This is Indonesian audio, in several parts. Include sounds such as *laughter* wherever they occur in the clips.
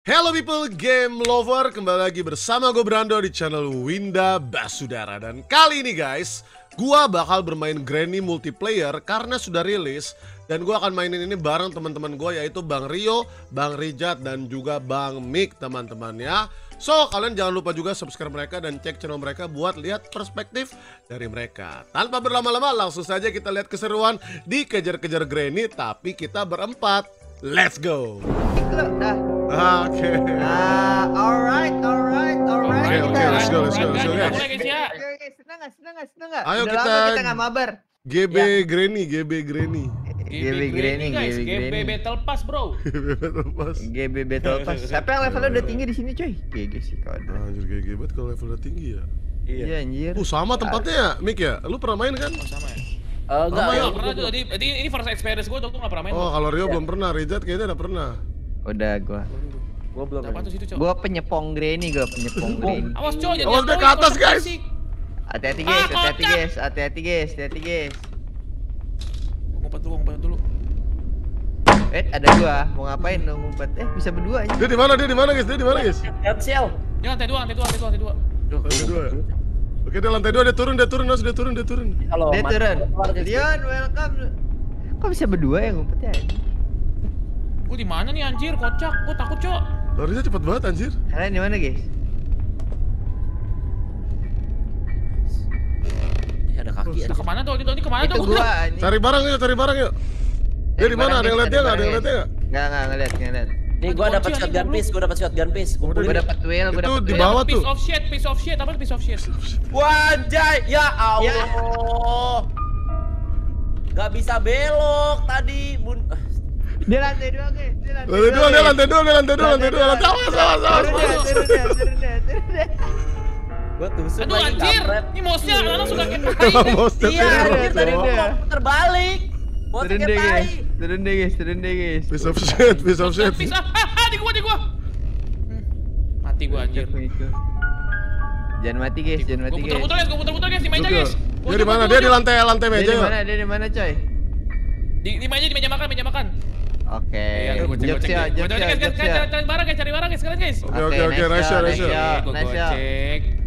Hello people, game lover. Kembali lagi bersama gue Brando di channel Winda Basudara. Dan kali ini guys, gua bakal bermain Granny multiplayer karena sudah rilis. Dan gua akan mainin ini bareng teman-teman gue yaitu Bang Rio, Bang Rijat, dan juga Bang Mik teman-teman ya. So, kalian jangan lupa juga subscribe mereka dan cek channel mereka buat lihat perspektif dari mereka. Tanpa berlama-lama, langsung saja kita lihat keseruan di Kejar-Kejar Granny Tapi kita berempat, let's go dah. Oke Ah, alright, alright, alright. Oke, oke, Kita- let's go, let's go, let's go, guys. Oke, oke, senang nggak, senang nggak, senang nggak? Ayo Udah kita- lama kita nggak mabar. GB Ya. Granny, GB Granny. GB Granny, guys, GB GB. Battle Pass bro. *laughs* Lepas. GB Battle Pass. Siapa *laughs* yang levelnya udah tinggi di sini, coy? GG sih kau ada. Anjir GG banget kalau levelnya tinggi ya. Iya, anjir. Uh sama tempatnya ya, Mik ya? Lu pernah main kan? Oh, sama ya. Uh, enggak, ya, pernah juga. Jadi, ini, ini first experience gue tuh, enggak pernah main. Oh, kalau Rio ya. belum pernah. Rizat kayaknya udah pernah. Udah, gua. Gua belum Apa tuh situ, Cok? Gua penyepong Granny, gua penyepong Granny. *laughs* Awas, Cok, jadi. Oh, Awas, ke atas, ah, guys. Hati-hati, guys. Hati-hati, guys. Hati-hati, guys. Hati-hati, guys. Ngumpet dulu, ngumpet dulu. Eh, ada gua. Mau ngapain lu ngumpet? Eh, bisa berdua aja. Dia di mana? Dia di mana, guys? Dia di mana, guys? Headshell. Jangan, T2, T2, T2, T2. Duh, T2. Oke dia lantai dua, dia turun, dia turun, Nas, dia turun, dia turun. Kalau Dia turun. Leon, welcome. Kok bisa berdua ya ngumpetnya? Gue di mana nih anjir, kocak. Gue takut cok. Larinya cepet banget anjir. Kalian di mana guys? Ada kaki Kita ada ke mana tuh? Ini ke mana Itu tuh? gua. *laughs* Cari barang yuk, cari barang yuk. Dia di mana? Ada yang lihat dia nggak? Ada yang lihat dia nggak? Enggak, enggak ngeliat, nggak ngeliat. Nih gua dapat shotgun piece, gua dapat shotgun piece. Gua Gua dapat wheel, gua Itu dapat di wheel. bawah Piece tuh. of shit, piece of shit. Apa piece of shit? Wanjay, ya Allah. Gak bisa belok tadi, Bun. Dia lantai dua guys, dia lantai Lantai dua, dia lantai dua, dia lantai dua, lantai dua, lantai dia, turun dia, turun dia. Gua tusuk Aduh lagi anjir, ini mouse-nya langsung kaget *laughs* mau step Iya, anjir tadi gua mau terbalik. Mau Turun pakai deh tai. Guys, turun deh guys, turun deh guys. Piece of shit, piece of shit. Piece, ah, ah, ah, di gua, di gua. Hmm, Mati gua anjir. Jangan mati guys, jangan mati guys. putar-putar guys, gue putar-putar guys di meja guys. Dia di mana? Dia di lantai lantai Dia meja di mana? Dia di mana coy? Di, di meja, di meja makan, meja makan. Oke, Iya, gua gua ya, Gua ya, guys, ya. cari- barang guys, cari barang guys, sekalian guys. Oke oke oke. Gue Nice shot. cek.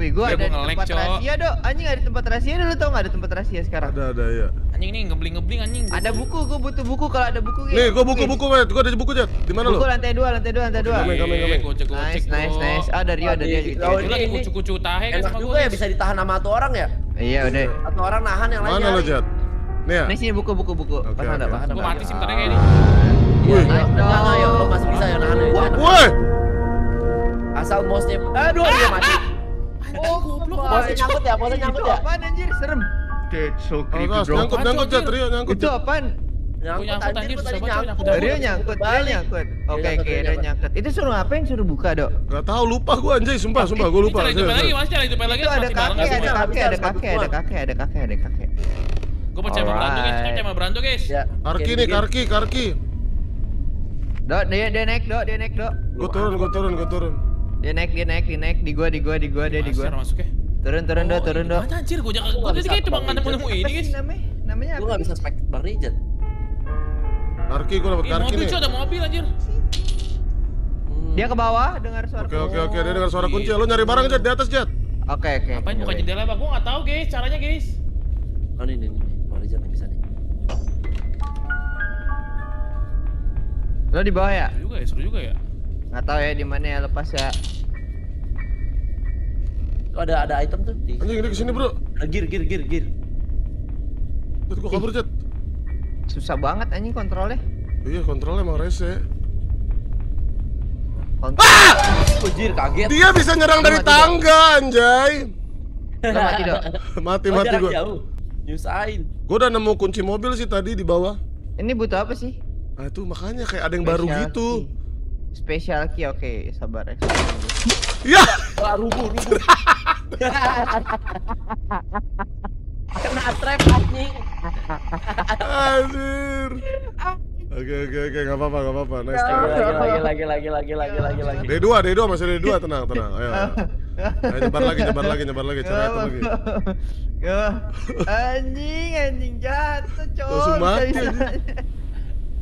Wih, gua Ya, ada gua di tempat Cok. rahasia, Dok. Anjing ada tempat rahasia dulu tau nggak ada tempat rahasia sekarang? Ada ada ya. Anjing nih ngebling-ngebling anjing. Ada buku, gua butuh buku kalau ada buku guys. Nih, gua buku buku, Wet. Gua ada buku, Jet. Di mana lu? Buku lantai dua, lantai dua, lantai dua. Kami, kami, kami. Gue cek, gue Nice, nice, nice. Ah, dari Rio, dari Rio. Di- gitu. Oh, Lu ini- lagi ini kucu-kucu tahe Enak sama juga gue. ya bisa ditahan sama satu orang ya. Iya, udah. Satu orang nahan yang lain. Mana lo, nyari. Jet? Nih ya. Nih sini buku, buku, buku. Mana ada, mana ada. Gue mati sih bentar kayak ini. Iya, Wih. Enggak, yuk, lo masih bisa ya nahan ya. Woi, Asal mouse-nya, aduh dia mati. Oh, *laughs* goblok. Mouse-nya nyangkut ya, mouse-nya nyangkut Itu ya. apaan anjir? Serem. That's so nyangkut, Apaan, nyangkut, Cok, Jet. anjir? Rio, nyangkut. Itu apaan? Nyangkut nyangkut, anjir, nyangkut. nyangkut. Rio nyangkut, Balik. nyangkut. Oke, nyangkut, Rio nyangkut. nyangkut. Itu suruh ngapain? Suruh buka, Dok. Gak tahu, lupa gua anjay, sumpah, sumpah gua lupa. Hidupnya lagi, mas, hidupnya lagi. Itu ada kakek, ada kakek, ada kakek, ada kakek, ada kakek, ada kakek. Gue percaya sama Brando guys, percaya sama Brando guys. Ya. Karki nih, karki, karki. Dok, dia dia naik, Dok, dia naik, Dok. Gua turun, gua turun, gua turun. Dia naik, dia naik, dia naik di gua, di gua, di gua, dia di gua. masuk ya. Turun, turun, Dok, turun, Dok. Mana anjir, gue jangan, nggak tadi bisa kayak cuma keluar nemu nemu dari ini Apa guys. namanya? Namanya Gua apa? nggak bisa spek Bang Rijat. Karki, gua dapet Ini karki mobil nih. ada mobil anjir. Hmm. Dia ke bawah dengar suara. Oke oke oke, dia dengar suara kunci. Lo nyari barang Jet di atas Jet. Oke, oke. Apain buka jendela pak? Gue nggak tahu guys, caranya guys. Oh ini nih. Bang Rijat bisa nih. Lo di bawah ya? Seru juga ya, seru juga ya. Nggak tahu ya di mana ya lepas ya. Tuh ada ada item tuh di. Anjing, dia ke sini bro. Ada gear gear gear gear. Jet, gua kabur Jet. Susah banget anjing kontrolnya. Iya, kontrolnya emang rese. Kontrol. Anjir kaget. Dia bisa nyerang dari tangga, anjay. Lo mati, Dok. *laughs* Mati Oh, mati gua. jauh. Nyusahin. Gua udah nemu kunci mobil sih tadi di bawah. Ini butuh apa sih? Nah itu makanya kayak ada yang baru gitu. Special key, oke, sabar ya. Ya, Wah rubuh rubuh. *laughs* Kena trap anjing. anjir. Oke oke oke, nggak apa-apa nggak apa-apa. Nice Lagi lagi lagi lagi lagi lagi lagi lagi. D2, D2 masih D2, tenang tenang. Ayo. ayo. Nyebar lagi, nyebar lagi, nyebar lagi, cari item lagi. Ya. Anjing, anjing jatuh, coy. Langsung mati.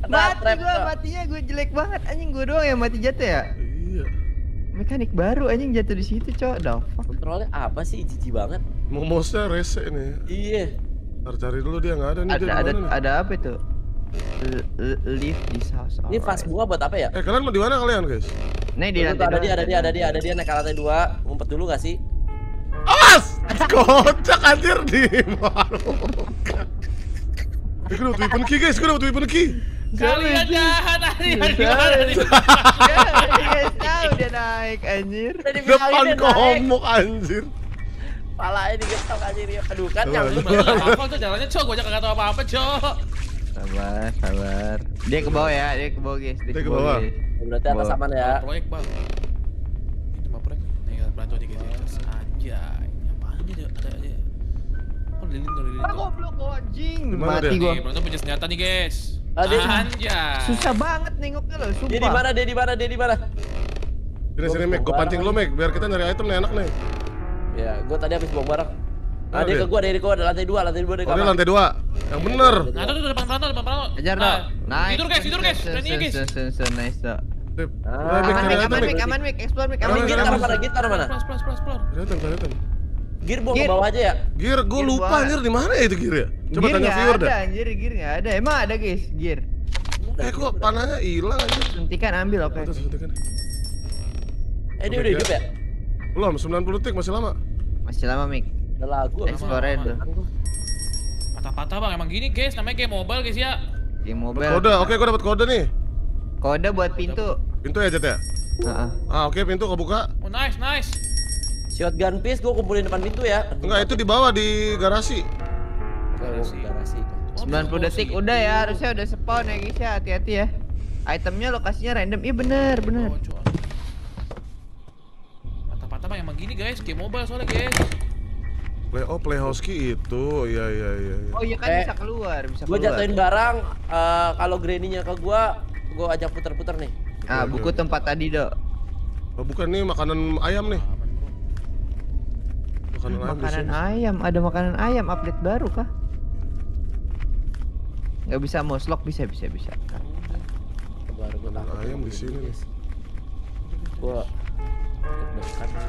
Mati trap, gua, Cok. matinya gue jelek banget anjing gue doang yang mati jatuh ya. Iya. Mekanik baru anjing jatuh di situ, Cok. Fuck. Kontrolnya apa sih? Jijik banget. Mau mouse-nya rese nih. Iya. Ntar cari dulu dia nggak ada nih Ada dia di ada mana nih? ada apa itu? L- l- Live this house. Ini alright. bunga buat apa ya? Eh kalian mau di mana kalian guys? Nih di lantai ada dia, ada dia, ada dua. dia, ada dia naik ke lantai dua. Ngumpet dulu gak sih? Awas! Kocak anjir di mana? Gue dapet weapon key guys, gue dapet weapon key. Kalian jahat tadi Siapa gimana nih? Ya, dia naik anjir. Udah Depan komok anjir. Palanya digetok aja dia. Aduh kan. Gua nggak hafal tuh jalannya cok, gua aja kagak tahu apa-apa cok. Sabar, sabar. Dia ke bawah ya, dia ke bawah guys. Dia ke bawah. Berarti atas aman ya. Proyek bang. Ini cuma proyek. Nih bantu aja guys. ya. Anjay. Ini apaan ini ada ada aja. Oh lilin lilin Ah, goblok anjing. Mati gua. Nih, Bronto punya senjata nih guys. Ah, dia- Anjay. Susah banget nengoknya loh, sumpah. Dia di mana? Dia di mana? Dia di mana? Sini sini Mek, gue pancing lu Mek, biar kita nyari item nih enak nih. Ya, gua tadi habis buang barang. Mana Ah, dia ke gua, dia di gua, ada lantai dua, lantai dua di Oh lantai dua, yang bener. Nah, tuh tuh depan Bronto, depan. Ajar Nah, dong. Nice. Tidur guys, tidur guys. Berani sen, guys. sen, sen, sen, nice. Ah. Aman Mik, aman Mek. Mik, aman Mik, explore Mik, Aman, Mik. aman. taruh mana? Gir taruh mana? Plus plus plus plus. Cari item, ke Gir. bawah aja ya. Gear, gue Gear lupa gua- anjir di mana ya itu gear ya? Coba Gear tanya viewer ada, dah. anjir, gear nggak ada. Emang ada guys, gear. Eh kok panahnya hilang anjir? Suntikan ambil, oke. Atas suntikan. Eh, dia udah hidup ya? Belum, 90 detik masih lama. Masih lama Mik. Ada lagu. Explore. Explore itu. Patah-patah bang, emang gini guys. Namanya game mobile guys ya. Game mobile. kode, oke gue dapat kode nih. Kode buat pintu. Pintu ya Jet ya? Heeh. Ah oke pintu kebuka. Oh nice nice. Shotgun piece gua kumpulin depan pintu ya. Enggak itu di bawah di garasi. Garasi. Garasi. Oh, 90 bisa detik udah ya, harusnya udah spawn ya guys ya, hati-hati ya. Itemnya lokasinya random. Iya bener, bener. Oh. Patah-patah bang, emang gini guys. Game mobile soalnya guys. Play oh playhouse key itu. Iya iya iya. iya. Oh iya kan Eh, bisa keluar, bisa Gua keluar. jatuhin barang eh, kalau granny-nya ke gua, gua ajak puter-puter nih. Ah, buku tempat tadi, Dok. Oh, bukan nih makanan ayam nih. Makanan ayam Makanan ayam, ada makanan ayam update baru kah? Nggak bisa mouse lock bisa bisa bisa. Baru gua ayam di sini nih. Gua.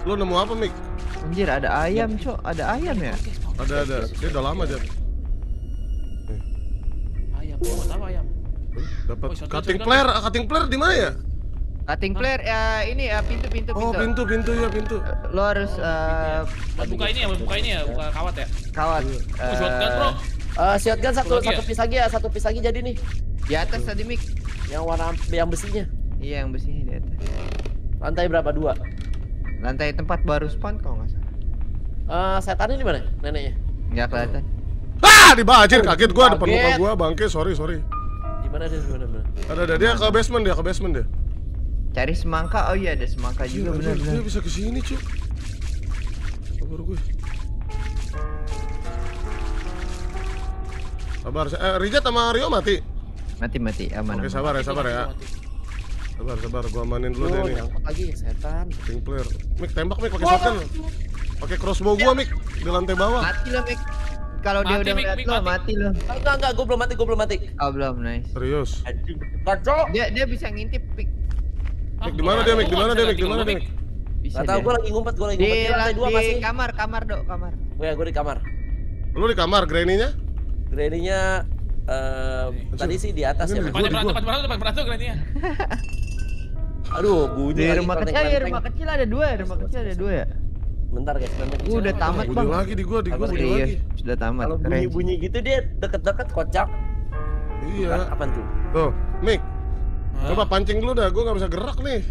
Lu nemu apa Mik? Anjir ada ayam, Cok. Ada ayam ya? Ada ada. Dia udah lama Jet. Ayam, oh, buat apa ayam? Dapat Oh, cutting flare, ah, cutting flare di mana ya? Cutting player ya ini ya pintu pintu Oh, pintu pintu ya pintu. Lo harus eh, Buat buka ini ya, buat buka ini ya, buka kawat ya. kawat. Oh, shotgun bro. Eh, shotgun satu Lagi ya? satu piece lagi ya, satu piece lagi jadi nih. Di atas tadi Mik. Yang warna yang besinya. Iya yang besinya di atas. Lantai berapa? Dua. Lantai tempat baru spawn kalau nggak salah. Eh, setannya di mana? Neneknya. Nggak kelihatan. Ah, dibajir kaget gua depan muka gua bangke, sorry sorry. Di mana dia? Di di mana? Ada ada dia ke basement dia, ke basement dia. Cari semangka. Oh iya ada semangka juga Anjir, benar-benar. Dia bisa ke sini, Cuk. Sabar gue. Sabar, eh Rijat sama Rio mati. Mati mati aman. Oke, sabar ya, sabar ya. Sabar, sabar, gua amanin dulu deh Oh, nih. nyangkut lagi setan. Ping player. Mik tembak Mik pakai shotgun. Pakai crossbow gua Mik di lantai bawah. Mati lo Mik. Kalau dia udah Mik, ngeliat lo mati. lo. Enggak enggak, gua belum mati, gua belum mati. Oh belum nice. Serius. Kacau. Dia dia bisa ngintip Mik. Mik di mana dia Mik? Di mana dia Mik? Di mana dia Mik? Bisa Gak tau, gua lagi ngumpet, gua lagi ngumpet. Di lantai dua di pasti. kamar kamar dok kamar. Oh ya, gua di kamar. Lu di kamar granny-nya? Granny-nya eh tadi sih di atas ya. Depan Gua, depan gua. depan depan depan depan depan ya. Aduh, bunyi Di rumah kecil ya rumah kecil ada dua rumah kecil ada dua ya. Bentar guys, bentar. Uh, udah tamat Bunyi bang. lagi di gua, di gua bunyi lagi. sudah tamat. Kalau bunyi-bunyi gitu dia deket-deket kocak. Iya. Apaan tuh? Tuh, Mik. Hah? Coba pancing dulu dah, gua nggak bisa gerak nih.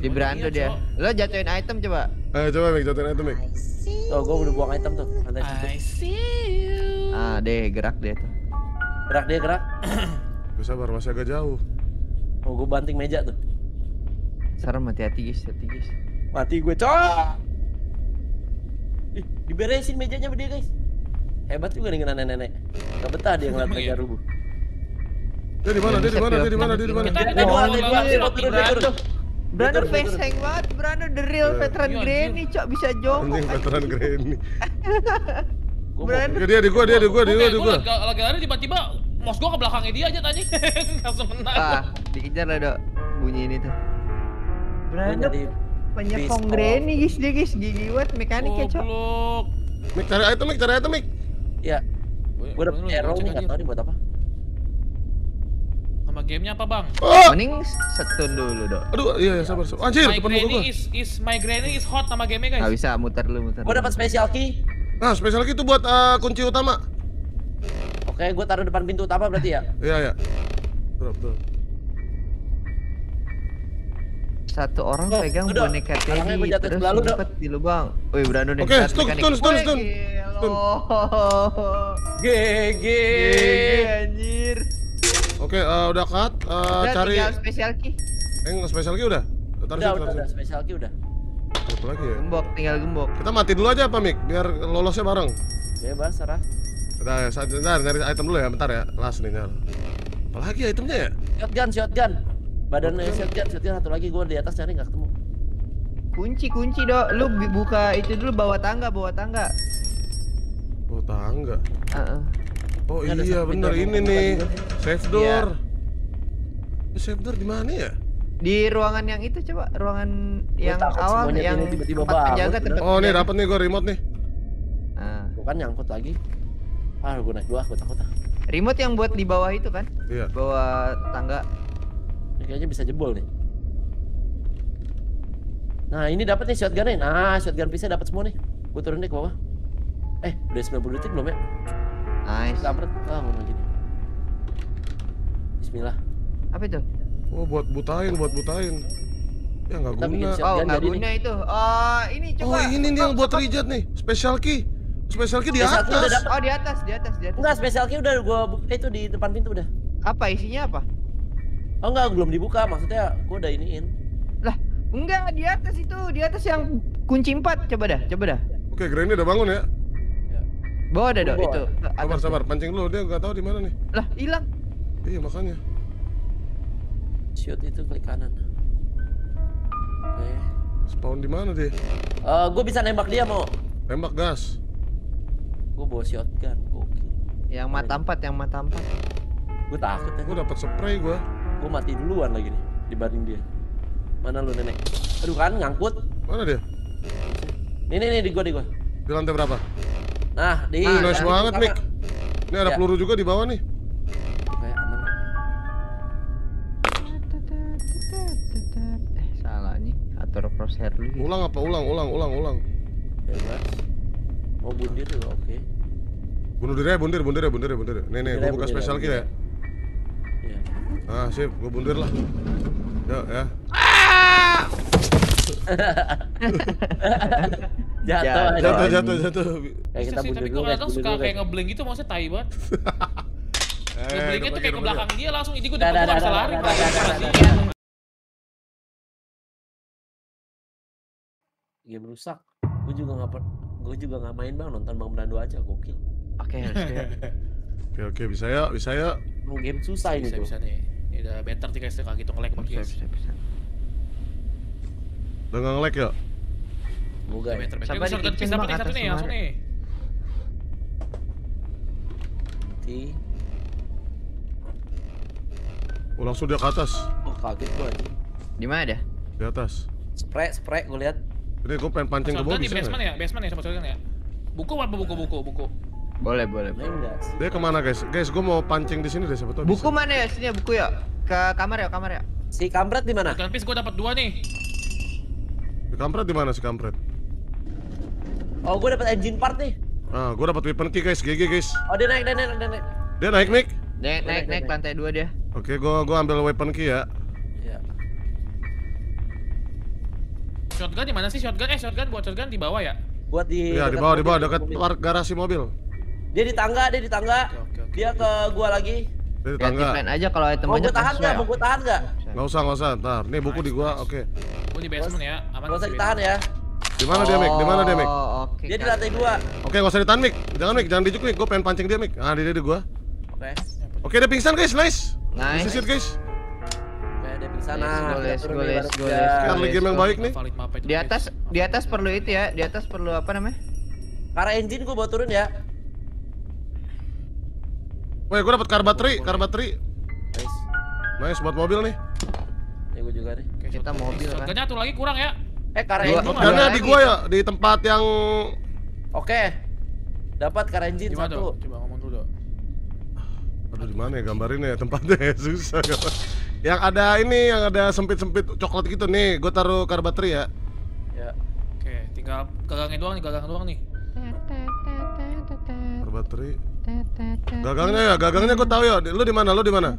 Di beranda dia. Lo jatuhin item coba. Ayo coba Mik, jatuhin itu Mik. Tuh, gua udah buang item tuh. Lantai satu. I see you. Ah deh gerak dia tuh. Gerak dia gerak. Bisa sabar, masih agak jauh. Oh, gua banting meja tuh. Serem hati-hati guys, hati guys. Mati gue, cok. Ih, diberesin mejanya sama dia, guys. Hebat juga nih kena nenek-nenek. Gak betah dia ngeliat meja iya? rubuh. Dia di mana? Dia di mana? Dia di mana? Dia di mana? Kita Dia kita dua, dia dia dia turun. Brando dia hang banget, Brando the real veteran Iya, granny, cok bisa jongkok. Anjing veteran granny. Brando. Oke, dia di gua, dia di gua, di gua, di Gue gua. lagi lagi lari tiba-tiba mouse gua ke belakangnya dia aja tadi. *laughs* Langsung kena. Ah, dikejar lah dok. Bunyi ini tuh. Brando pistol. Granny guys dia guys gigi banget mekanik ya cok. Mik cari item Mik, cari item Mik. ya, Gua- lu arrow nih nggak aja. tahu nih buat apa. Sama gamenya apa bang? Oh! Mending setun dulu dok. Aduh, iya ya sabar. sabar. Anjir, My depan muka Granny gua. is is my Granny is hot nama gamenya Gak guys. bisa muter dulu muter. Gue dapat special key. Nah, spesial lagi itu buat eh, kunci utama. Oke, gue taruh depan pintu utama berarti ya. Iya, iya. Betul, betul. Satu orang Oh, pegang udah. boneka Teddy jatuh terus lu, ngumpet di lubang. Wih Brando nih. Oke, stun, stun, stun, *laughs* stun. GG. Gege, anjir. Oke, eh, udah cut. Eh, Udah cari special key. yang spesial lagi udah. Taruh Udah, udah, udah, situ. special key udah. Apa lagi ya? Gembok, tinggal gembok. Kita mati dulu aja apa Mik? Biar lolosnya bareng. Bebas, serah. Udah, ya, bentar, nyari item dulu ya, bentar ya. Last nih, nyar. Apalagi ya itemnya ya? Shotgun, shotgun. Badannya shotgun, shotgun satu lagi gue di atas cari nggak ketemu. Kunci kunci dok. Lu buka itu dulu bawa tangga bawa tangga. Oh, tangga. Heeh. Oh Ini ada iya bener ini nih. Safe door. Eh, Safe door di mana ya? Di ruangan yang itu coba, ruangan Gua yang awal yang ini tiba-tiba penjaga tempat Oh nih penjaga. dapat nih gue remote nih. Nah, Bukan nyangkut lagi. Ah, gue naik dulu ah, gue takut ah. remote yang buat di bawah itu kan? Iya. Bawah tangga. Ini kayaknya bisa jebol nih. Nah, ini dapat nih shotgun-nya. Nah, shotgun pisnya dapat semua nih. Gue turun deh ke bawah. Eh, udah 90 detik belum ya? Nice. Kampret. Ah, ngomong gini. Bismillah. Apa itu? Oh buat butain, buat butain. Ya nggak guna. Oh, nggak guna itu. Oh, ini coba. Oh ini nih yang buat reject nih. Special key. Special key di udah atas. Oh, di atas, di atas, di atas. Enggak, special key udah gue buka itu di depan pintu udah. Apa isinya apa? Oh enggak, belum dibuka. Maksudnya gue udah iniin. Lah, enggak di atas itu, di atas yang kunci empat. Coba dah, coba dah. Oke, Granny udah bangun ya. Bawa Dok, Bawa. itu. Sabar sabar, pancing dulu dia nggak tahu di mana nih. Lah, hilang. Iya makanya. Shoot itu klik kanan. Oke. Spawn di mana dia? Eh, gue bisa nembak dia mau. Tembak gas. Gue bawa shotgun. Gokil. Yang mata empat, yang mata empat. Gue takut Gue ya. dapat spray gue. Gue mati duluan lagi nih dibanding dia. Mana lu nenek? Aduh kan ngangkut. Mana dia? Nih nih nih di gua di gua. Di lantai berapa? Nah, di Ih, nice banget. Mik. Ini ada Ya. peluru juga di bawah nih. Oke, aman. Eh, salah nih. Atur crosshair dulu. Ulang apa? Ulang, ulang, ulang, ulang. Bebas. Mau bundir juga oke. Bunuh diri ya, bundir, bundir ya, bundir ya, bundir ya. Nih, nih, ya, buka ya, key bundir ya. Iya. Ah, sip, gue bundir lah. Yuk, ya. *laughs* *laughs* Jatuh. Jatuh, jatuh, jatuh. Kayak kita Bisa tapi dulu gue guys, suka kayak ngeblank gitu maksudnya tai banget. *laughs* Eh, Ngeblinknya tuh kayak ke belakang dia langsung, ini gue Dah, udah dah, gak bisa lari. Game rusak. Gue juga nggak gue juga nggak main bang nonton bang Brando aja gokil. Oke. Oke, oke, *laughs* bisa ya, bisa ya. Mau game susah ini Bisa, tuh. bisa nih. Ini udah better sih guys, kayak gitu nge-lag Bisa, guys. bisa, bisa. Udah nggak nge-lag ya? Semoga ya. Coba piece dapat Bang, atas nih, langsung nih. Ti. Oh, langsung dia ke atas. Oh kaget gue aja. Di mana dah? Di atas. Spray, spray gue lihat. Ini gue pengen pancing ke bawah Shotgun di bisa basement ya, basement ya sama shotgun ya. Buku apa buku buku buku? Boleh, boleh. enggak? Dia ke mana guys? Guys, gue mau pancing di sini deh, siapa tahu Buku bisa. mana ya? Sini ya, buku ya. Ke kamar ya, kamar ya. Si kampret di mana? Piece gue dapat dua nih. Si kampret di mana si kampret? Oh gue dapat engine part nih. Ah, gue dapat weapon key guys, GG guys. Oh dia naik, dia naik, dia naik. Dia naik Nick. Naik, naik, naik lantai dua dia. Oke, gue gua ambil weapon key ya. Iya. Shotgun di mana sih shotgun? Eh shotgun buat shotgun di bawah ya. Buat di. Iya, di dekat bawah, di bawah dekat garasi mobil. Dia di tangga, dia di tangga. Oke oke oke. Dia ke gua lagi. Dia di tangga. plan aja kalau item Mau banyak gue tahan langsung nggak? ya. Mau gue tahan nggak? Nggak usah, nggak usah. Ntar, nih buku di gua. Oke. Gue di basement ya. Aman Gak usah ditahan ya. Di mana dia Mik? Di mana dia Mik? Oh, oke. Dia di lantai dua. Oke, nggak usah ditahan Mik. Jangan Mik, jangan dijuk Mik. Gue pengen pancing dia Mik. Ah, dia di gua. Oke. Oke, dia pingsan guys. Nice. Nice. This is it, guys. Oke, dia pingsan. Let's Nah, go, let's go, let's go, game yang baik nih. Di atas, di atas perlu itu ya. Di atas perlu apa namanya? Karena engine gue bawa turun ya. Woi, gue dapat kar bateri, kar bateri. Nice. Nice buat mobil nih. Ini gue juga nih. Kita mobil, kan? Shotgunnya satu lagi kurang ya. Eh, car Dua. engine. Shotgunnya di gua ya, di tempat yang Oke. Dapat car engine Gimana satu. tuh? Coba ngomong dulu. Aduh di mana ya gambarinnya ya tempatnya ya susah. *laughs* yang ada ini yang ada sempit-sempit coklat gitu nih, gue taruh kar bateri ya. Ya. Oke, tinggal gagangnya doang nih, gagang doang nih. Kar bateri. Gagangnya ya, gagangnya gue tahu ya. Lu di mana? Lu di mana?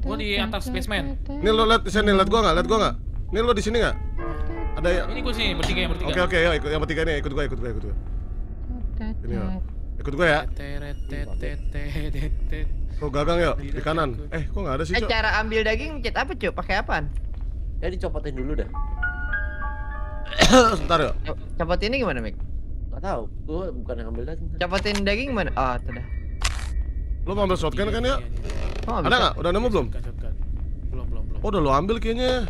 Gua di atas basement. Nih lu lihat di sini, lihat gua nggak? Lihat gua nggak? Nih lu di sini nggak? Ada ya? Ini gua sini bertiga yang bertiga. Oke oke, ya ikut yang bertiga nih, ikut gua, ikut gua, ikut gua. Ini ya. Ikut gua ya. Tuh gagang ya di kanan. Eh, kok nggak ada sih, Eh cara ambil daging mencet apa cuy? Pakai apaan? Ya dicopotin dulu dah. Sebentar ya. Co- Copot ini gimana Mik? Gak tahu. Gue bukan yang ambil daging. Copotin daging gimana? Oh, tuh dah. Lu mau ambil shotgun kan ya? Oh, Ada nggak? Udah nemu belum? Belum, belum, belum. Oh, udah lu ambil kayaknya.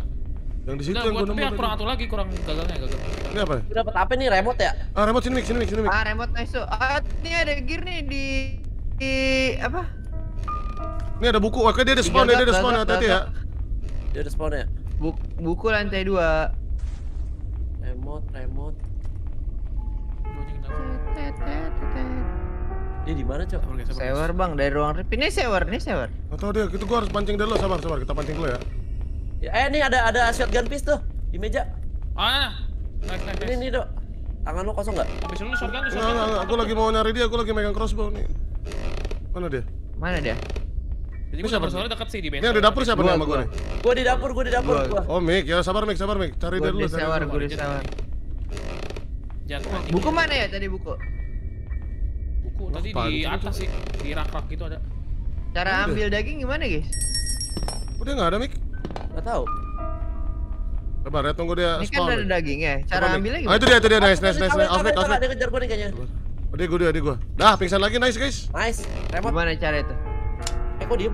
Yang di situ yang gua tapi nemu. yang kurang satu lagi, kurang gagangnya, gagang. Ini apa? Gue dapet apa nih? Remote ya? Ah, remote sini, sini, sini. Ah, remote nice. Ah, ini ada gear nih di di apa? Ini ada buku. Oke, dia ada spawn, dia ada spawn hati-hati ya. Dia ada spawn ya? Buk buku lantai dua. Remote, remote. Dia di mana, Cok? Sewer bang dari ruang rip. Ini sewer, ini sewer. Tahu dia, itu gua harus pancing dulu. Sabar, sabar, kita pancing dulu ya. Ya, eh, nih ada ada shotgun piece tuh di meja. Ah, nice, nice, Ini nih, Dok. Tangan lo kosong nggak? Habis dulu shotgun, tuh, Enggak, shotgun. enggak, enggak. Aku lagi mau nyari dia, aku lagi megang crossbow nih. Mana dia? Mana dia? Jadi Ini gua siapa? dekat sih di Ini yang di dapur siapa nih Gua, sama gua gua. nih? Gua di dapur, gua di dapur, Gua-. Oh, Mik, ya sabar Mik, sabar Mik. Cari dia Gua dulu, di cari sewer, dulu. gua di anjing. Buku mana ya tadi buku? Buku tadi di atas sih, di rak-rak gitu ada. Cara Udah. ambil daging gimana guys? Dia nggak ada Mik. Gak tahu. Sabar ya, tunggu dia Ini kan spawn. ada Mik. daging ya. Cara Coba, ambilnya Ah, gimana? itu dia, itu dia. Nice, nice, nice, nice. Off Mik, off. Dia kejar gua nih kayaknya. Oh, dia gua, dia, dia gua. Dah, pingsan lagi, nice guys. Nice. Remote. Gimana cara itu? Eh, kok diem?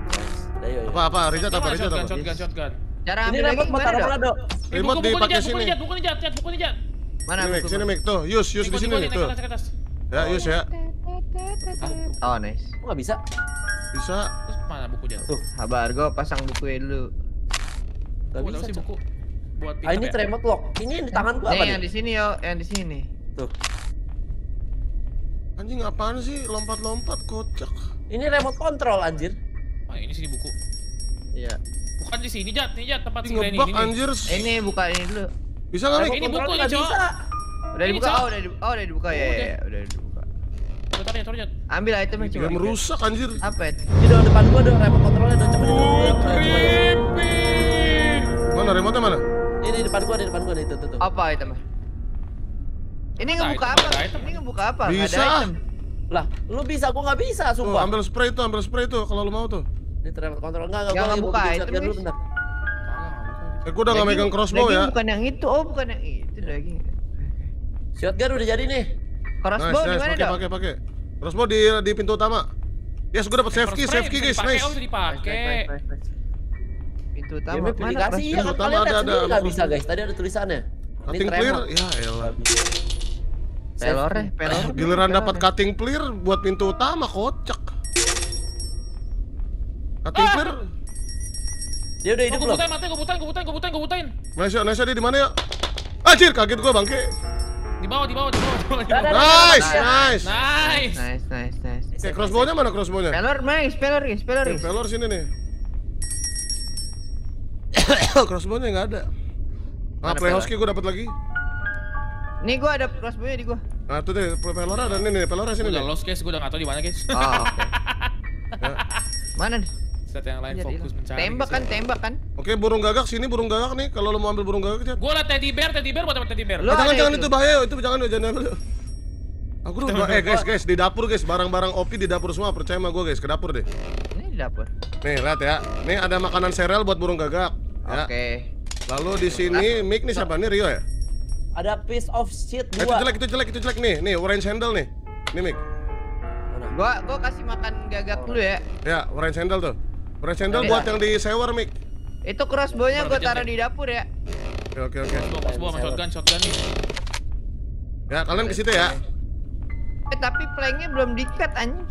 Apa, apa, Rijat apa, shotgun, apa? shotgun, shotgun. Cara ambil buat gimana dok? Remote buku, buku dipakai Jat, buku sini. nih, Jat, buku nih, Jat, Jat, buku nih, Jat. Mana Sini Mik, buku? sini Mik. Tuh, Yus, Yus di Nih, sini nih, tuh. Ya, Yus ya. Oh nice. Kok nggak bisa? Bisa. Terus mana buku Jat? Tuh. Sabar, gua pasang bukunya dulu. Gak bisa, sih buku. Buat Ah, ini pinter ya. remote lock. Ini yang di tangan gua apa Nih nih? yang di sini yo, yang di sini. Tuh. Anjing apaan sih? Lompat-lompat kocak. Ini remote control anjir. Ah, ini sini buku. Iya. Bukan di sini, Jat. Nih, Jat, tempat Ini sini. anjir. Ini buka ini dulu. Bisa nggak Mik? Ini Remote buku nih, nggak Cok. bisa. Udah Ini, dibuka. Oh, udah dibuka. Oh, udah dibuka ya, Udah. ya, ya, udah dibuka. Bentar ya, sorry, Jat. Ambil itemnya Dia coba. merusak anjir. Apa itu? Ini dong depan gua dong remote controlnya dong. Coba dong. Oh, creepy. Mana remote mana? Ini di depan gua, di depan gua nih tuh tuh. tuh. Apa itemnya? Ini ngebuka item, apa? item. Ini ngebuka apa? Bisa. ada item. Lah, lu bisa, gua nggak bisa, Tuh, sumpah. ambil spray itu, ambil spray itu kalau lu mau tuh. Ini remote control enggak enggak gua item, shotgun dulu guys. bentar. Eh, gua udah nggak megang crossbow ya. bukan yang itu. Oh, bukan yang itu daging. Shotgun udah jadi nih. Crossbow di mana, Dok? pakai, pakai. Crossbow di di pintu utama. Yes, gua dapat save key, Spray save key bisa guys, dipakai, nice. Oh, bisa dipakai. Pintu Dia utama main mana? aplikasi ya, Pintu utama kalian lihat ada, ada, nggak bisa guys. Tadi ada tulisannya. Ini Cutting clear, ya elah. Pelornya, pelor. Giliran dapat cutting clear buat pintu utama kocak. Cutting Ah! clear. Dia udah Oh, hidup gue belum? butain, matanya, gue butain, gue butain, gue butain, gue butain. Nice ya, nice ya, dia di mana ya? Anjir, kaget gua bangke. Di bawah, di bawah, di bawah, Nice, Nah. nice. Nice. Nice, nice, nice. Oke, crossbow-nya mana crossbow-nya? Pelor, nice, pelor, guys, pelor. Pelor sini nih. *coughs* crossbow-nya nggak ada. Ah, Mana playhouse-nya gua dapat lagi. Nih gua ada crossbow-nya di gua. Nah, tuh deh, pelor ada nih nih, pelornya sini Gue nih. udah lost guys, gue udah gak tau di mana guys. *laughs* Oke. Ya. Mana nih? Set yang lain Jadi fokus hilang. mencari. Tembak kan, tembak kan? Oke, burung gagak sini, burung gagak nih. Kalau lo mau ambil burung gagak, Chat. Gue liat teddy bear, teddy bear buat apa teddy bear? Lu Oh, jangan jangan itu? itu bahaya, itu jangan jangan ambil. Aku udah eh guys guys di dapur guys barang-barang opi di dapur semua percaya sama gue guys ke dapur deh. Ini di dapur. Nih lihat ya, nih ada makanan sereal buat burung gagak. Ya. Oke. Lalu di sini mic nih siapa nih Rio ya? Ada piece of shit Eh, itu dua. jelek itu jelek itu jelek nih nih orange handle nih. Nih mic. Mana? Gua gua kasih makan gagak dulu ya. Ya orange handle tuh. Orange handle buat yang di sewer mic. Itu crossbow-nya gua taruh jam, di dapur ya. Oke oke oke. Crossbow, crossbow sama shotgun, shotgun nih. Ya kalian ke situ ya. Eh tapi planknya belum dikat anjing.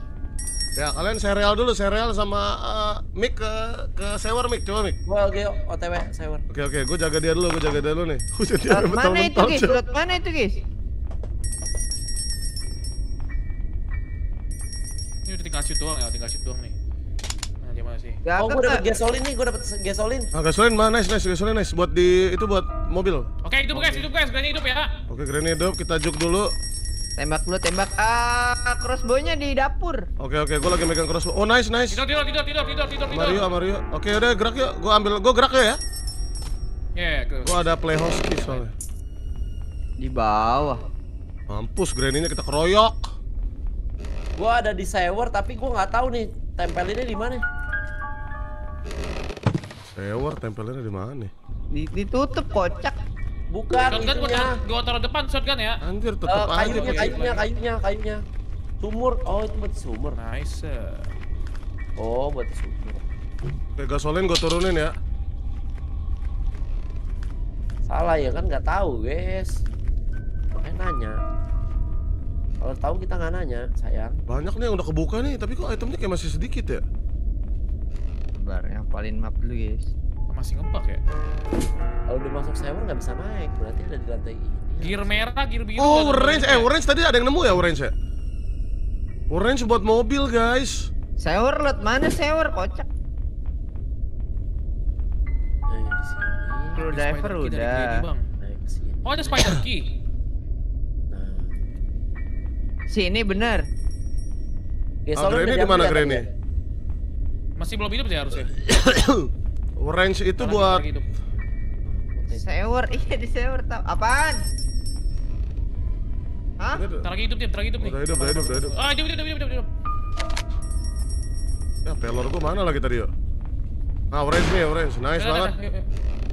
Ya, kalian serial dulu, serial sama eh, Mick ke ke sewer Mick, coba Mick. Gua lagi OTW sewer. Oke oke, gue jaga dia dulu, gue jaga dia dulu nih. Buset, dia Lot mana itu guys? Lot mana itu guys? Ini udah tinggal shoot doang ya, tinggal shoot doang nih. Nah, di mana sih? Gak Oh, gua dapet gasolin nih, gua dapet gasolin. Ah, gasolin mana? Nice, nice, gasolin nice. Buat di itu buat mobil. Oke, hidup guys, hidup guys, berani hidup ya. Oke, grenade hidup, kita juk dulu. Tembak dulu, tembak. Ah, crossbow-nya di dapur. Oke oke, gue lagi megang crossbow. Oh nice nice. Tidur, tidur, tidur, tidur, tidur, tidur. Mario, Mario. Oke udah gerak yuk. Gue ambil, gue gerak ya. Ya, ke. Gue ada playhouse key soalnya. Di bawah. Mampus, grenade kita keroyok. Gua ada di sewer tapi gua nggak tahu nih tempelinnya di mana. Sewer tempelannya di mana nih? Di, ditutup kocak. Bukan Shotgun gua itunya. taruh, gua taruh depan shotgun ya. Anjir, Eh, tetep aja. kayunya, pakai kayunya, kayunya, kayunya. Sumur. Oh, itu buat sumur. Nice. Oh, buat sumur. Oke, gasolin gue turunin ya. Salah ya kan nggak tahu, guys. Makanya nanya. Kalau tahu kita nggak nanya, sayang. Banyak nih yang udah kebuka nih, tapi kok itemnya kayak masih sedikit ya? Sabar, ngapalin map dulu guys. Masih ngebug ya. Kalau udah masuk sewer nggak bisa naik, berarti ada di lantai ini. Gear merah, gear biru. Oh, orange. Eh, orange tadi ada yang nemu ya orange ya? Orange buat mobil, guys. Sewer lot mana sewer kocak? Nah, di sini. Screwdriver udah. Granny, Bang. Naik ke sini. Oh, ada spider key. Nah. Sini bener. Guys, Ah, Granny di mana Granny? Masih belum hidup sih harusnya. *coughs* Orange itu Karena buat. Sewer, iya di sewer tau. Apaan? Hah? Ada- Ntar lagi hidup dia, ntar lagi hidup nih. Udah hidup, udah hidup, udah hidup. Ah, hidup, hidup, hidup, hidup, hidup. Ya, pelor gua mana lagi tadi, yuk? Ah, orange nih, orange. Nice Udah, banget. yuk.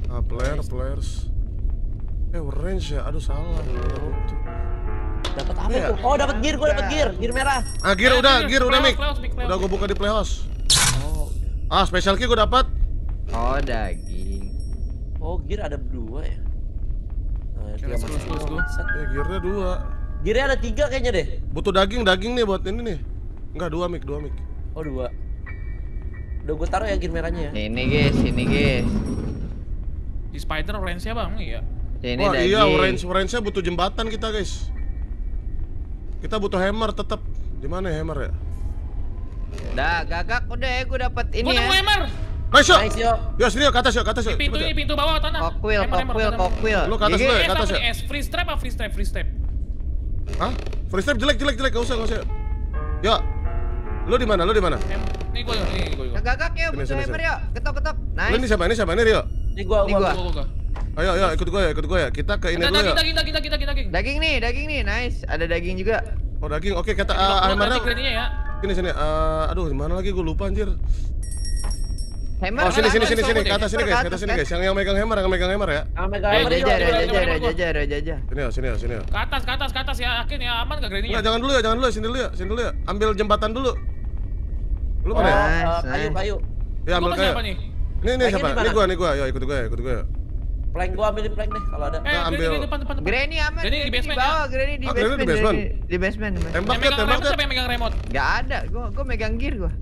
Ah, player, players. Eh, orange ya. Aduh, salah. Dapat apa Iya. tuh? Oh, dapat gear, gua dapat gear, gear merah. Ah, gear udah, gear, gear udah, Mik. Udah gua buka di playhouse. Oh, Ah, special key gua dapat. Oh daging. oh gear ada dua ya. Nah, masuk set. Eh, gearnya dua. Gearnya ada tiga kayaknya deh. Butuh daging, daging nih buat ini nih. Enggak, dua mic, dua mic. Oh dua. Udah gue taruh ya gear merahnya ya. Sini guys, sini guys. Di spider orange-nya bang, iya. Sini Wah, daging. iya, orange, orange-nya butuh jembatan kita, guys. Kita butuh hammer tetap. Di mana ya hammer ya? Dah, gagak udah ya gue dapat ini Gua ya. nemu hammer. Nice, yuk. Nice yo. Yuk, sini yuk, ke atas yuk, ke atas yuk. Pintu ini, yuk. pintu bawah tanah. Kokwil, kokwil, kokwil. Lu ke atas Gigi, dulu ya, Eh, ke atas apa ya. nih? Es free strap apa free strap? Free strap. Hah? Free step jelek, jelek, jelek. Gak usah, gak usah. Yuk. Lu di mana? Lu di mana? Nih gua, nih gua, gagak ya, Sini, butuh hammer yuk. Ketok, ketok. Lu ini Nice. siapa? Ini siapa? Ini Rio. Ini gua Ini gua. gua. Ayo, ayo, ikut gua ya, ikut gua ya. Kita ke ini dulu daging, ya. daging, daging, daging, daging, daging. Daging nih, daging nih. Nice. Ada daging juga. Oh, daging. Oke, kita Di uh, granny-nya ya. Sini, sini. Eh, aduh, di mana lagi? Gue lupa anjir. Hammer. Oh, sini, sini, sini, sini. Ke atas sini, guys. Ke atas, atas sini, guys. Yang yang megang hammer, yang megang hammer ya. Ah, megang Eh, hammer jajah, gua. jajah, jajah. Sini ya, sini ya, sini ya. Ke atas, ke atas, ke atas ya. Yakin ya aman gak? Enggak, jangan dulu ya, jangan dulu ya. Sini dulu ya, sini dulu ya. Ambil jembatan dulu. Lu mana ya? Oh, Nice, eh, kayu, kayu. Ya, ambil kayu. siapa nih? Ini, ini Lagi siapa? Ini gua, ini gua. Yo, ikut gua ya, ikut gua ya. Plank gua ambilin plank deh kalau ada. Eh, Nah, ambil. di depan, depan, depan. Granny aman. Granny di basement ya? Granny di basement. di basement? Granny Di basement. di basement. Tembak Yang ya, megang tembak ya. siapa yang megang remote? Gak ada. Gua gua megang gear gua.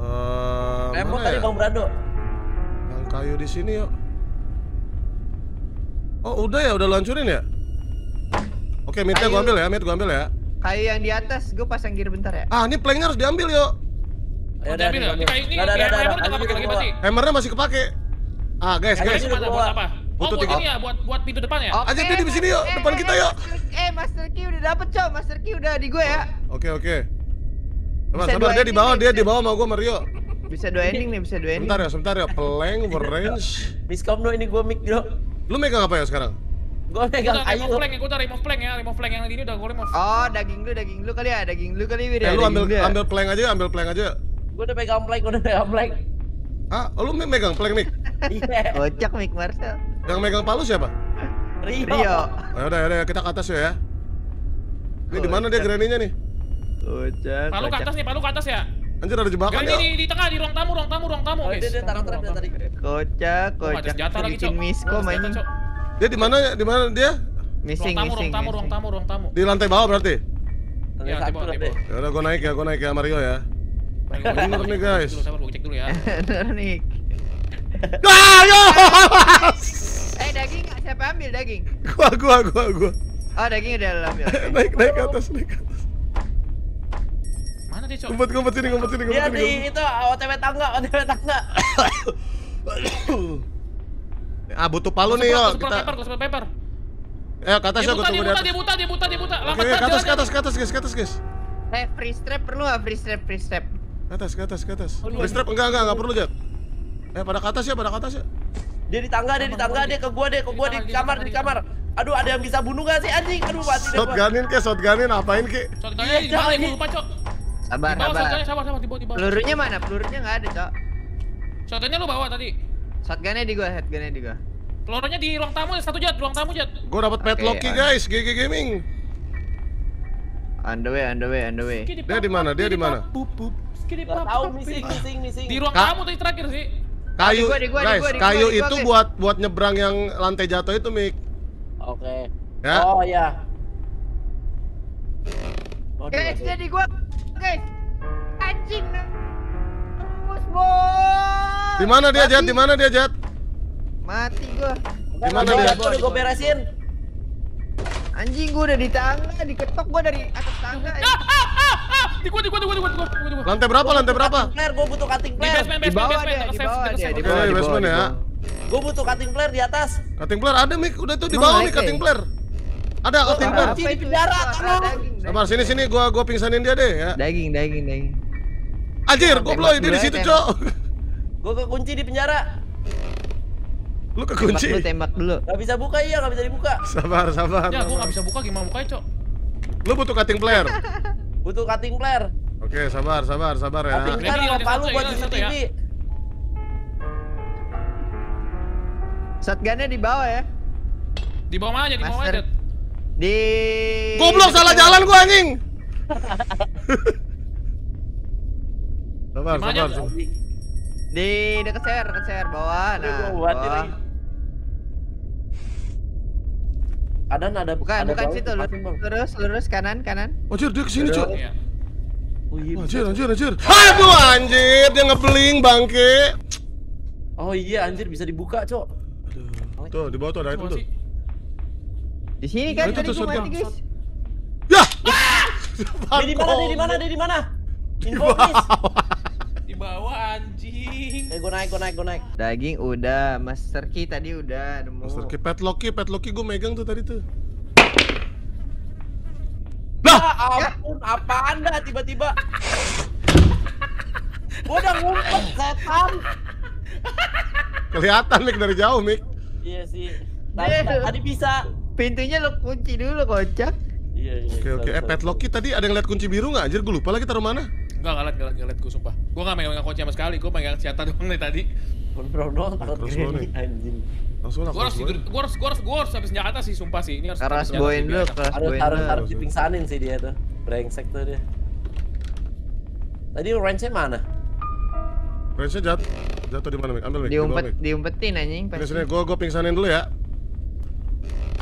Eh, Remote mana tadi ya? Bang Brando. Yang kayu di sini yuk. Oh, udah ya, udah lu hancurin ya? Oke, mitnya gua Kayu. ambil ya, mit gua ambil ya. Kayu yang di atas, gua pasang gear bentar ya. Ah, ini planknya harus diambil yuk. Ya Oh, diambil ya? Ini kayu- ini Ada ada kayu ada. hammer udah pakai lagi? Hammernya masih kepake. Ah, guys, guys. ini Buat udah apa? Oh, Butuh buat tiga- ini ya, buat buat pintu depan ya? Aja dia di sini yuk, eh, depan eh, kita eh, yuk. Eh, Master Key udah dapet, cow. Master Key udah di gue ya. Oke, oke. Sabar, sabar. Dia di bawah, dia di bawah mau gua Mario. Bisa dua ending nih, bisa dua ending. Sebentar ya, sebentar ya. Plank, range. Miskom no ini gua mic bro. Lu megang apa ya sekarang? Gua Gua megang kayu. remove plank ya, gua udah remove plank ya, remove plank yang ini udah gua remove. Oh, daging lu, daging lu kali ya, daging lu kali Wir Eh, ya. lu ambil ya? ambil plank aja, ambil plank aja. Gua udah pegang plank, gua udah pegang plank. Oh, lu me- megang plank, Mik? *laughs* Iya. Kocak Mik Marcel. Yang megang palu siapa? Rio. Rio. Oh, udah, udah, kita ke atas ya. Ini di mana dia granny-nya nih? Kocak. Palu ke atas nih, palu ke atas ya. Anjir ada jebakan ya. di, di tengah, di ruang tamu, ruang tamu, ruang tamu, Oh, guys. dia dia taruh trap tadi. Kocak, Oh, ada kocak. senjata lagi, Cok. misko main. Dia di mana ya? Di mana dia? Missing, Ruang tamu, ruang missing, tamu, ruang tamu, ruang tamu. Di lantai bawah berarti. Lantai Iya, satu di bawah, deh. bawah. Ya udah gua naik ya, gua naik ya Mario ya. Bener nih, guys. Sabar, gua cek dulu ya. *laughs* Bener nih. Ah, yo! Eh daging siapa ambil daging? gua, gua, gua, gua. Oh daging udah ambil. oke. Naik, naik ke atas, naik ke atas. Dia, Cok? Ngumpet, ngumpet sini, ngumpet sini, Dia ngumpet di sini. itu OTW tangga, OTW tangga. Ah, butuh palu nih, yo. Kita, paper, semprot paper. eh, ke atas Dia ya, gua buta, dia tunggu di buta, atas. dia buta, dia buta, dia buta. Oke, Lambat, ke Cat, atas, ke atas, ke atas, guys, ke atas, guys. Eh free strap perlu nggak free strap free strap? Ke atas, ke atas, ke atas. Aduh, Free strap enggak, enggak, enggak perlu, Jat. Eh, pada ke atas ya, pada ke atas ya. Dia di tangga, dia di tangga, dia ke gua, dia ke gua di kamar, di kamar. Aduh, ada yang bisa bunuh gak sih anjing? Aduh, mati deh gua. Shotgunin ke, shotgunin apain ke? Shotgunnya Iya, ini- lupa, Cok. Sabar Di bawah sabar. shotgunnya, sabar, sabar, di bawah, di bawah. Pelurunya mana? Pelurunya nggak ada cok. Shotgunnya lu bawa tadi. Shotgunnya di gua, shotgunnya di gua. Pelurunya di ruang tamu, satu jet, ruang tamu jet. Gua dapat pet Oke, Loki, guys. GG Gaming. On the way, on the way, on the way. Dia di mana? Dia di mana? Gak tahu missing, missing, missing. Di ruang tamu tadi terakhir sih. Kayu, Di gua, di gua, di guys, gua, di gua, kayu di gua, itu guys. buat buat nyebrang yang lantai jatuh itu, Mik. Oke. Ya. Oh ya. Waduh, Guys, waduh. dia di gua, guys. Anjing nembus bos. Di mana dia, Jat? Mati. Di mana dia, Jat? Mati gua. Di mana dia? dia? Udah gue beresin. Anjing gua udah di tangga, diketok gua dari atas tangga. Ah, ah, ah, ah. Di gua, di gua, di gua, di gua, di gua, di gua, di gua. Lantai berapa? Lantai berapa? Flare, gue butuh cutting Di basement, Di basement, bawah basement. dia, Atas di bawah dia, di bawah, di bawah. basement di ya. Gue butuh cutting flare di atas. Cutting flare ada, Mik. Udah tuh di bawah nih cutting ya? Ada flare. Kunci di penjara, tolong. Sabar, sini sini gua gua pingsanin dia deh ya. Daging, daging, daging. Anjir, Tembak goblok dia di ya, situ, tembak. Cok. Gue kekunci di penjara. Lu Tembak kekunci. dulu, tembak dulu. Gak bisa buka iya, gak bisa dibuka. Sabar, sabar. Ya, gua nggak bisa buka gimana mukanya, Cok. Lu butuh cutting flare. *laughs* Butuh cutting flare. Oke, sabar, sabar, sabar ya. Cutting sama lantai palu buat ini lantai satu CCTV. Shotgunnya di bawah ya. Di bawah mana aja, di bawah aja. Di Goblok salah jalan gua anjing. *laughs* sabar, sabar. Di dekat ser, dekat ser bawah. Ini Nah, bawah. lagi. Ada ada Bukan, ada bukan situ. Bang. Lurus, lurus kanan, kanan. Anjir, dia ke sini, Cok. Iya. Oh, iya, Anjir, anjir, anjir. Aduh, anjir, dia ngebeling bangke. Oh iya anjir bisa dibuka, Cok. Aduh. Tuh, di bawah tuh ada item Cuma tuh. Di sini kan tadi gua mati, guys. Ya. Di mana? Dia di mana? Dia di mana? Info please. Di bawah anjing. Eh, gua naik, gua naik, gua naik. Daging udah, Master Key tadi udah nemu. Master Key pet Loki, pet Loki gue megang tuh tadi tuh. Ya ampun, apa anda tiba-tiba? Gua udah ngumpet, setan. Kelihatan Mik dari jauh, Mik. Iya sih. Tadi, tadi bisa. Pintunya lo kunci dulu, kocak. Iya, iya. Oke, oke. Eh, pet Loki tadi ada yang lihat kunci biru nggak? Anjir, gue lupa lagi taruh mana. Enggak, enggak liat, enggak liat, liat gue sumpah. Gue enggak megang kunci sama sekali, gue megang senjata *laughs* doang dari tadi. Kontrol doang takut nih. anjing. Langsung lah. Gue harus tidur, gue harus, gue harus, gue harus habis senjata sih, sumpah sih. Ini harus Keras senjata boin dulu, Harus boin harus dulu. harus dipingsanin sih dia tuh. Brengsek tuh dia. Tadi range-nya mana? Range-nya jat. Jatuh di mana, Mik? Ambil, Mik. Diumpet, diumpetin anjing Sini, pasti. sini. Gue gue pingsanin dulu ya.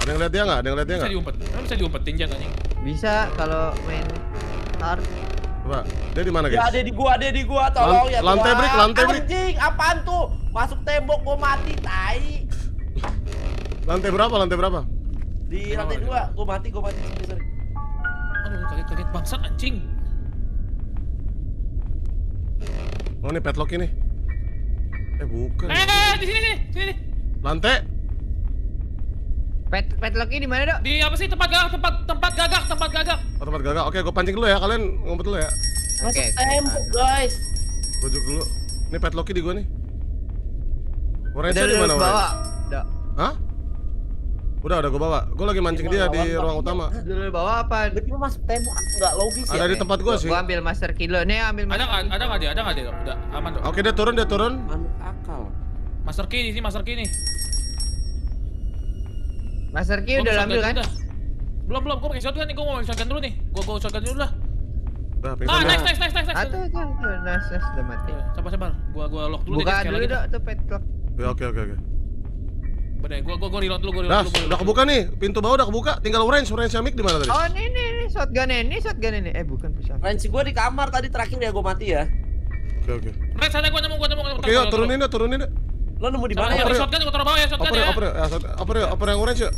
Ada yang lihat dia nggak? Ada yang lihat dia Bisa nggak? diumpet, Emang bisa diumpetin jet anjing. Bisa kalau main hard. Coba. Dia di mana, Ya guys? ada di gua, ada di gua, tolong Lan- ya lantai break, lantai break. Anjing, apaan tuh? Masuk tembok gua mati, tai. Lantai berapa? Lantai berapa? Di lantai dua, gua mati, gua mati. Sorry, sorry. Aduh, kaget-kaget bangsat anjing. Oh, ini pet Loki nih. Eh, bukan. Eh, eh, di sini, sini, sini, sini. Lantai. Pet pet loki di mana, Dok? Di apa sih tempat gagak, tempat tempat gagak, tempat gagak. Oh, tempat gagak. Oke, gue pancing dulu ya. Kalian ngumpet dulu ya. Masuk Oke, oke. tembok, guys. Gue juk dulu. Ini pet Loki di gue nih. Udah di mana, bawa. Dok. Hah? Udah, udah gue bawa. Gue lagi mancing dia di ruang utama. Dulu bawa apa? Tiba-tiba masuk tembok, nggak logis ya. Ada di tempat gue sih. Gua ambil master kilo nih, ambil Ada master nggak, key. ada nggak dia, ada nggak dia? Udah aman dok. Oke, dia turun, dia turun. Manuk akal. Master key di sini, master key nih. Master key Gua udah ambil kan? udah. Belum, belum, gue pakai shotgun nih, gue mau shotgun dulu nih. Gue gue shotgun dulu lah. Udah, Ah, nice, nice, nice, nice, Ah, nice. tuh, tuh, tuh, nice, nice, udah mati. Ya, Sabar, sabar. Gua gua lock dulu Buka deh dulu. Dok, tuh pet lock. Ya, Oke, oke, oke. Bener, gua gua gua reload dulu, gua reload Dah, dulu. gua udah kebuka nih. Pintu bawah udah kebuka. Tinggal orange, orange Mik di mana tadi? Oh, ini, ini, ini shotgun ini, shotgun ini. Eh, bukan pusat. Range gua di kamar tadi terakhir ya gua mati ya. Oke oke. Rex ada gua nemu gua nemu. Oke yuk turunin deh turunin deh. Lo nemu di Mana ya? Shotgun gua taruh bawah ya, shotgun Oper ya. oper ya, satu- oper ya, oper yang orange ya.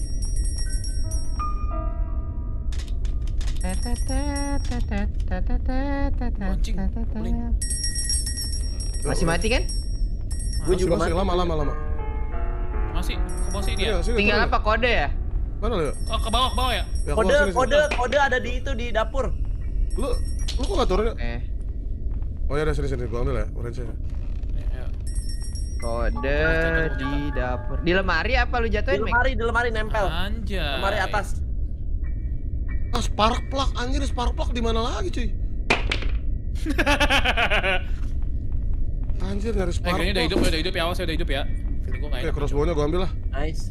Masih mati kan? Gue juga masih mati. lama lama lama. Masih ke bawah sini ya. Tinggal apa kode ya? Mana lu? ya? Oh, ke bawah, ke bawah ya. Ya, Kode, sini. kode, kode ada di itu di dapur. Lu lu kok nggak turun ya? Eh, Oh ya udah sini sini gua ambil ya, orange ya. Ya, kode di dapur. Di lemari apa lu Di jatuhin, Mek? lemari, di lemari nempel. Anjay. Lemari atas. Ah, spark plug anjir, spark plug di mana lagi, cuy? *laughs* Anjir Eh, spark kayaknya udah hidup, udah hidup ya, awas ya udah hidup ya. Feeling gua Oke, enak. crossbow-nya gua ambil lah. Nice.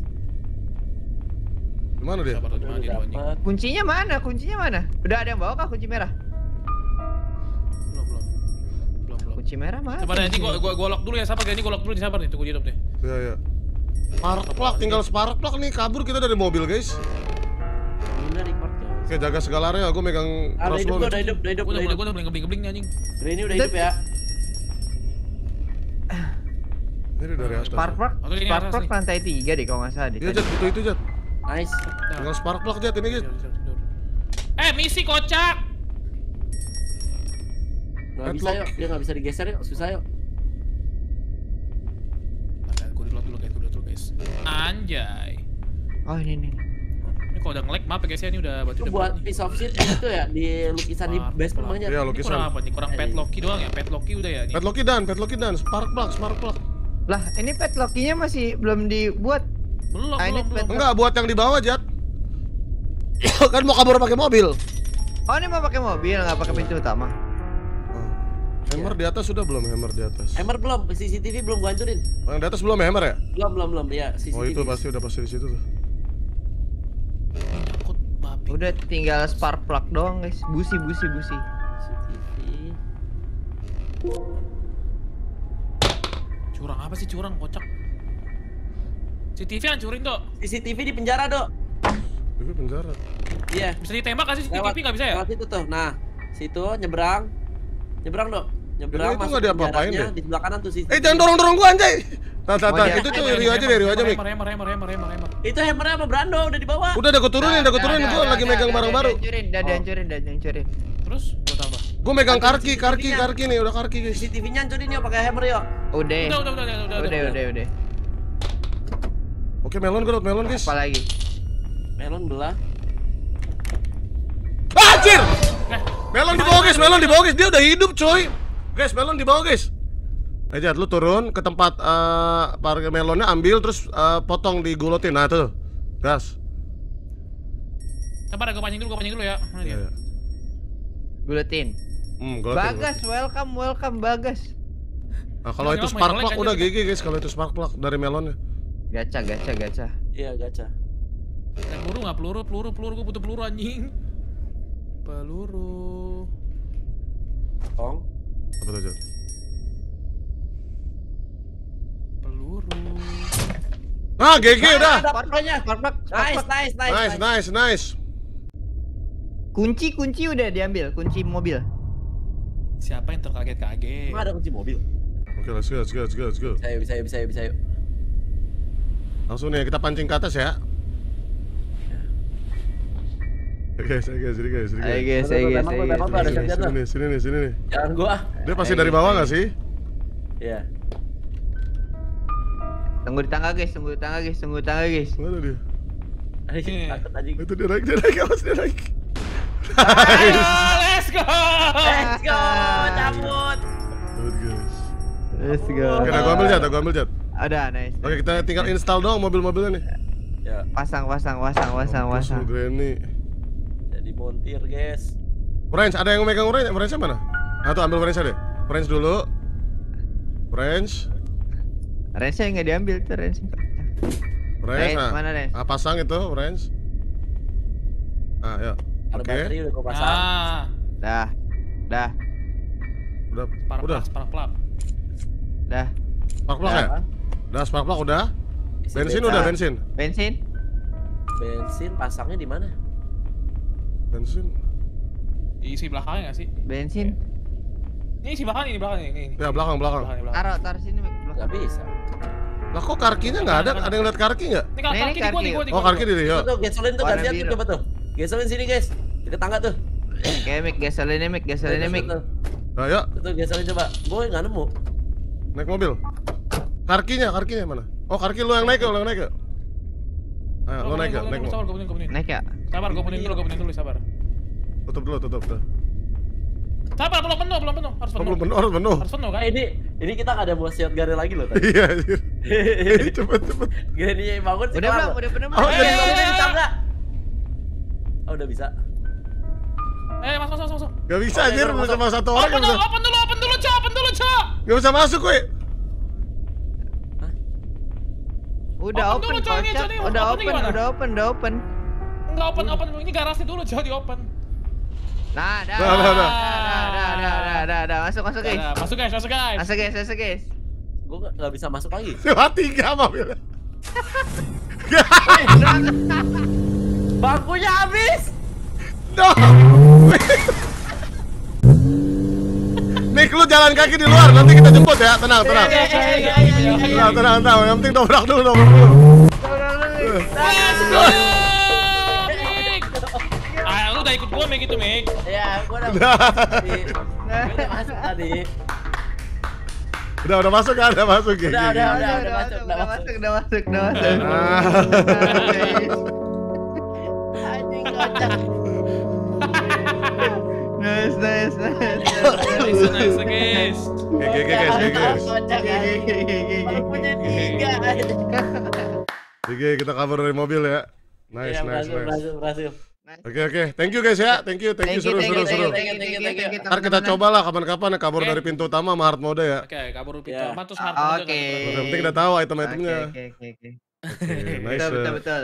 Di mana dia? Sabar di. Kuncinya mana? Kuncinya mana? Udah ada yang bawa kah kunci merah? Merah mana? Sabar ya, ini gua gua gua lock dulu ya, sabar ya, ini gua lock dulu, sabar nih, tunggu di hidup deh. Iya, iya. Spark plug, tinggal spark plug nih, kabur kita dari mobil, guys. Gila record guys. Oke, jaga segala area, gua megang Ah, crossbow. nih. udah hidup, udah hidup, Gua udah hidup. gua udah mulai ngebling-ngebling nih anjing. Granny udah hidup ya. Ini dari atas. Spark plug, ini spark plug nih. lantai tiga deh kalau nggak salah deh. Iya. Jat, itu itu, Jat. Nice. Tinggal spark plug, Jat, ini, tidur. Eh, misi kocak. Nggak bisa yuk, dia nggak bisa digeser yuk, susah yuk. Di lock dulu guys, di lock dulu guys. Anjay. Oh ini nih. Ini kalau udah nge-lag maaf ya guys ya, ini udah Itu udah buat piece of shit itu ya di lukisan di plug. banyak. Iya, Ini lukisan. kurang apa nih? Kurang padlocky doang ya? Padlocky udah ya? nih? Padlocky dan, padlocky dan, spark plug, spark plug. Lah, ini padlock-nya masih belum dibuat. Belum, Ah, ini belum, belum. Enggak, buat yang di bawah, Jat. *coughs* kan mau kabur pakai mobil. Oh, ini mau pakai mobil, nggak pakai pintu utama. Oh. Hammer di atas sudah belum hammer di atas? Hammer belum, CCTV belum gua hancurin. Oh, yang di atas belum ya, hammer ya? Belum, belum, belum. Ya, CCTV. Oh itu pasti udah pasti di situ tuh. Takut babi. Udah tinggal spark plug doang, guys. Busi, busi, busi. CCTV. Curang apa sih curang kocak? CCTV hancurin dok. CCTV di penjara, Dok. Itu penjara. Iya. Bisa ditembak gak sih CCTV nggak bisa ya? lewat itu tuh. Nah, situ nyebrang. Nyebrang, Dok. Nyebrang Itu masuk nggak diapa-apain deh. Di sebelah kanan tuh CCTV. Eh jangan dorong dorong gua anjay. Tah tah Oh, tah itu tuh Hammer, Rio aja deh Rio aja Mik. Hammer, hammer, hammer, hammer, hammer, hammer. Itu hammernya apa Brando udah dibawa. Udah udah gua turunin, udah gua turunin Udah, gua udah, lagi udah, megang udah, barang udah baru. dihancurin, Udah dihancurin, udah dihancurin. Terus buat apa? Gua megang karki, karki, karki nih udah karki guys. CCTV-nya hancurin yuk pakai hammer yuk. Udah. Udah, udah, udah, udah, udah, Udah, udah, udah. Oke melon gua melon guys. Apa lagi? Melon belah. Anjir! Eh, Melon di bawah guys, melon di bawah guys. Dia udah hidup coy. Guys, melon di bawah guys. Jat, lu turun ke tempat eh parkir melonnya ambil terus eh, potong digolotin. Nah tuh. Gas. sabar gue pancing dulu, gue pancing dulu ya. Mana dia? Iya. Buletin. Hmm. Bagas, welcome, welcome Bagas. Nah, kalau itu spark plug udah aja GG guys kalau itu spark plug dari melonnya. Gacha, gacha, gacha. Iya, gacha. Eh, peluru nggak peluru, peluru, peluru, gue butuh peluru anjing. Peluru. Tong. Apa tuh Jat? Peluru. Ah, GG udah. Ada pelrunya. Spark plug, spark Nice, nice, nice. Nice, nice, nice. Kunci, kunci udah diambil, kunci mobil. Siapa yang terkaget-kaget? Ada kunci mobil. Oke, let's go, let's go, let's go, let's go. Bisa yuk, bisa yuk, bisa yuk, bisa yuk. Langsung nih kita pancing ke atas ya. Oke, guys, ayo guys, sini guys, sini Ayo guys. guys, ayo guys, ayo guys. tembak, ada Sini, nih, sini nih, sini nih. Jangan gua. Dia pasti Ayo dari guys, bawah ayo nggak sih? Iya. Tunggu di tangga guys, tunggu di tangga guys, tunggu di tangga guys. Mana dia? Ayo, takut anjing. Itu dia naik, dia naik, *laughs* awas dia naik. Ayo, let's go. Let's go, cabut. Good guys. Let's go. Oke, dah gua ambil jat, dah gua ambil jat. Ada, nice. Oke, kita tinggal install doang mobil-mobilnya nih. Ya, Pasang, pasang, pasang, pasang, pasang. Granny. Montir, guys. Orange, ada yang megang orange? Orange mana? Ah tuh ambil orange deh. Orange dulu. Orange. Range nggak diambil tuh. Orange. Range, Nah. mana, Range? Ah, pasang itu orange. Ah, ya. Ada Oke. bateri udah gua pasang. Ah, Dah, dah, Udah. spark Udah. spark plug. dah. Spark plug ya? Udah spark plug udah. Bensin bensin. udah bensin. Bensin? Bensin pasangnya di mana? Bensin. Diisi belakangnya nggak sih? Bensin? Ini si belakang ini belakang ini. ini. Ya belakang belakang. Taruh, taruh sini. Belakang. Nggak bisa. Lah kok karkinya nggak ada? Ada yang lihat karki nggak? Ini Ini kaki di gua di gua Oh gua. karki di Rio. Tuh, gasolin tuh gantian tuh coba tuh. Gasolin sini guys. Deket tangga tuh. Oke, Mek, geselinnya, Mek, geselinnya, Mek. Tuh, Ayo tuh, gasolin coba. Gue nggak nemu. naik mobil. Karkinya karkinya mana? Oh karki lu yang naik ya, lu yang naik ya. Ayo lu Gua naik ya, naik. Sabar, gua puning, gua puning. Naik ya? Sabar, gua puning dulu, gua puning dulu, sabar. Tutup dulu, tutup tuh. Sabar, belum penuh, belum penuh. Harus Oh, penuh. belum penuh, harus penuh. Harus penuh kan? Nah, ini ini kita nggak ada buat shotgun lagi loh tadi. Iya, anjir. *laughs* cepet cepet. Gini bangun sih. Udah belum? Udah bener Oh, Eh, eh, di eh, tangga. Oh udah bisa. Eh, masuk, masuk, masuk. Gak bisa anjir, masuk. cuma satu orang Open gak dulu, bisa. open dulu, open dulu, Cok, open dulu, Cok. Gak bisa masuk, weh. Udah Open open, dulu. Cok, ini. Udah Open open, udah open, udah open. Enggak open, open. Ini garasi dulu, Cok, di open. Nah, dah, Dah, dah, dah, dah, dah. dah, dah, dah, dah, dah, dah, masuk, masuk, guys. Nah, Masuk guys, masuk guys. Masuk, guys, masuk, guys. Gue nggak bisa masuk lagi. *laughs* Cuma tiga mobilnya. *laughs* Bangkunya habis. No. *laughs* Nick, lu jalan kaki di luar, nanti kita jemput ya. Tenang, tenang. Iya, iya, iya, iya, iya. Tenang, tenang, tenang. Yang penting dobrak dulu, dobrak dulu. Let's go, Mik. Ah, lu udah ikut gua, Mik, itu, Mik. Ya, gue udah Udah. masuk tadi. Udah masuk tadi. Udah, udah masuk kan? Udah masuk ya. Udah, udah, Udah, udah, udah masuk, udah masuk, udah masuk, udah masuk. Ah. *laughs* Anjing kocak. Nice, nice, nice. Nice, nice, guys. Oke, oke, oke, guys, oke. Oke, kita kabur dari mobil ya. Nice, Iya, nice, berhasil, nice. berhasil, berhasil. Oke, oke. Thank you guys ya. Thank you, thank you. Seru, seru, seru. Ntar kita coba lah kapan-kapan ya kabur Oke. dari pintu utama sama hard mode ya. Oke, kabur pintu Ya. aman terus hard Oke. mode kan. Yang penting kita tahu item-itemnya. Oke, oke, oke. Oke, nice. Betul, betul, ya. betul.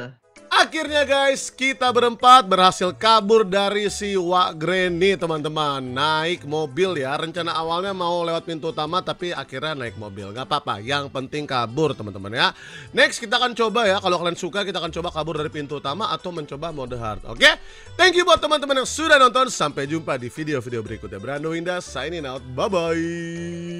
Akhirnya guys, kita berempat berhasil kabur dari si Wak Granny teman-teman. Naik mobil ya, rencana awalnya mau lewat pintu utama tapi akhirnya naik mobil. Gak apa-apa, yang penting kabur teman-teman ya. Next kita akan coba ya, kalau kalian suka kita akan coba kabur dari pintu utama atau mencoba mode hard Oke, thank you buat teman-teman yang sudah nonton. Sampai jumpa di video-video berikutnya. Brando Winda, signing out, bye-bye